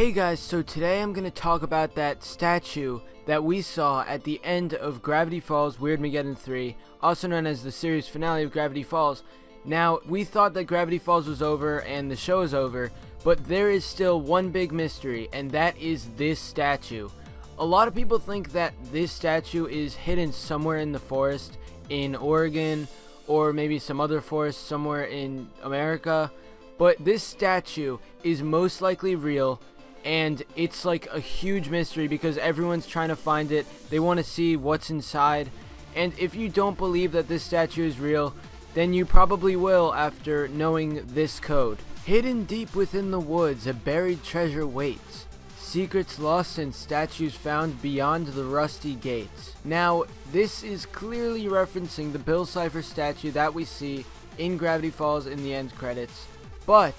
Hey guys, so today I'm going to talk about that statue that we saw at the end of Gravity Falls Weirdmageddon 3, also known as the series finale of Gravity Falls. Now, we thought that Gravity Falls was over and the show is over, but there is still one big mystery, and that is this statue. A lot of people think that this statue is hidden somewhere in the forest in Oregon, or maybe some other forest somewhere in America, but this statue is most likely real and it's like a huge mystery because everyone's trying to find it. They want to see what's inside. And if you don't believe that this statue is real, then you probably will after knowing this code. Hidden deep within the woods, a buried treasure waits. Secrets lost and statues found beyond the rusty gates. Now, this is clearly referencing the Bill Cipher statue that we see in Gravity Falls in the end credits. But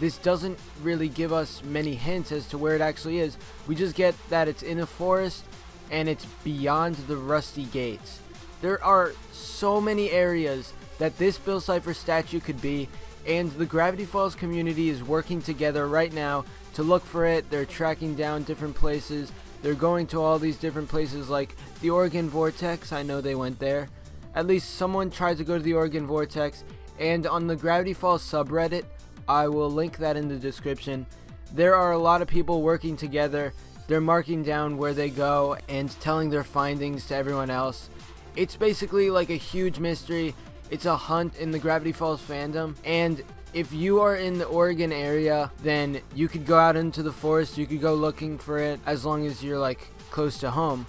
this doesn't really give us many hints as to where it actually is. We just get that it's in a forest and it's beyond the rusty gates. There are so many areas that this Bill Cipher statue could be and the Gravity Falls community is working together right now to look for it. They're tracking down different places. They're going to all these different places like the Oregon Vortex. I know they went there. At least someone tried to go to the Oregon Vortex and on the Gravity Falls subreddit I will link that in the description. There are a lot of people working together. They're marking down where they go and telling their findings to everyone else. It's basically like a huge mystery. It's a hunt in the Gravity Falls fandom. And if you are in the Oregon area, then you could go out into the forest. You could go looking for it as long as you're like close to home.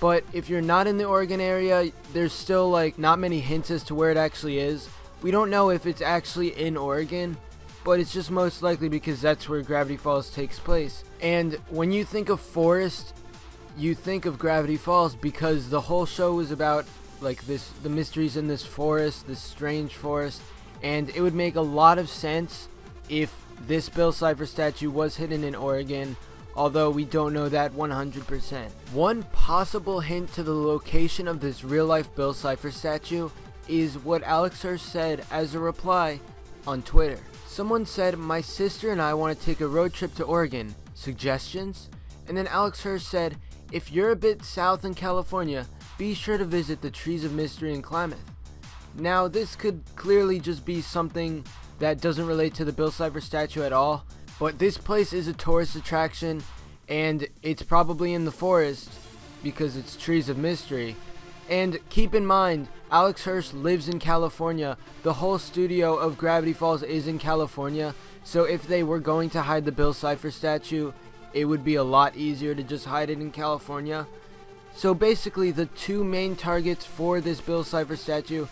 But if you're not in the Oregon area, there's still like not many hints as to where it actually is. We don't know if it's actually in Oregon, but it's just most likely because that's where Gravity Falls takes place. And when you think of forest, you think of Gravity Falls because the whole show was about like this the mysteries in this forest, this strange forest, and it would make a lot of sense if this Bill Cipher statue was hidden in Oregon, although we don't know that 100%. One possible hint to the location of this real life Bill Cipher statue is what Alex Hirsch said as a reply on Twitter. Someone said, My sister and I want to take a road trip to Oregon. Suggestions? And then Alex Hirsch said, If you're a bit south in California, be sure to visit the Trees of Mystery in Klamath. Now, this could clearly just be something that doesn't relate to the Bill Cipher statue at all, but this place is a tourist attraction and it's probably in the forest because it's Trees of Mystery. And keep in mind, Alex Hirsch lives in California. The whole studio of Gravity Falls is in California. So if they were going to hide the Bill Cipher statue, it would be a lot easier to just hide it in California. So basically, the two main targets for this Bill Cipher statue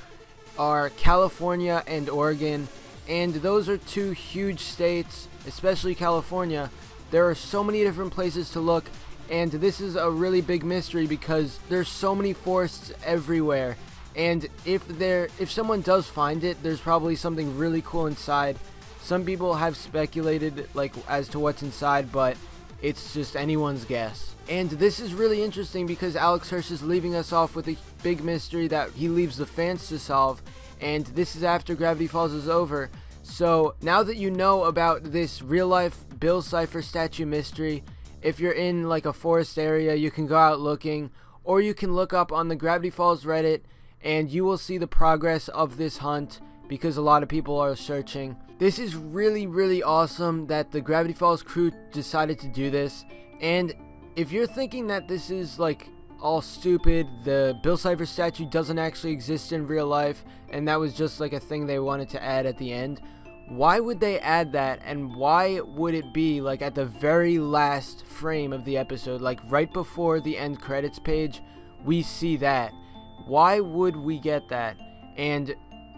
are California and Oregon. And those are two huge states, especially California. There are so many different places to look and this is a really big mystery because there's so many forests everywhere. And if there if someone does find it there's probably something really cool inside. Some people have speculated like as to what's inside but it's just anyone's guess. And this is really interesting because Alex Hirsch is leaving us off with a big mystery that he leaves the fans to solve. And this is after Gravity Falls is over. So now that you know about this real life Bill Cipher statue mystery if you're in like a forest area, you can go out looking, or you can look up on the Gravity Falls Reddit and you will see the progress of this hunt because a lot of people are searching. This is really, really awesome that the Gravity Falls crew decided to do this. And if you're thinking that this is like all stupid, the Bill Cipher statue doesn't actually exist in real life, and that was just like a thing they wanted to add at the end, why would they add that and why would it be like at the very last frame of the episode like right before the end credits page we see that? Why would we get that? And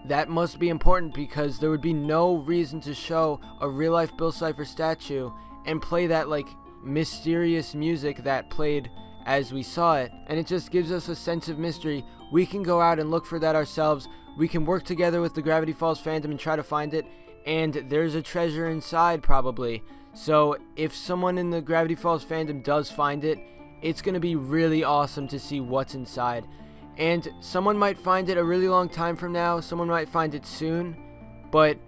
that must be important because there would be no reason to show a real life Bill Cipher statue and play that like mysterious music that played as we saw it. And it just gives us a sense of mystery. We can go out and look for that ourselves. We can work together with the Gravity Falls fandom and try to find it and there's a treasure inside probably. So if someone in the Gravity Falls fandom does find it, it's going to be really awesome to see what's inside. And someone might find it a really long time from now, someone might find it soon, but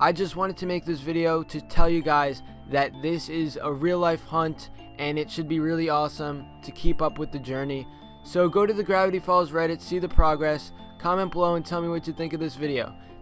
I just wanted to make this video to tell you guys that this is a real life hunt and it should be really awesome to keep up with the journey. So go to the Gravity Falls Reddit, see the progress, comment below and tell me what you think of this video.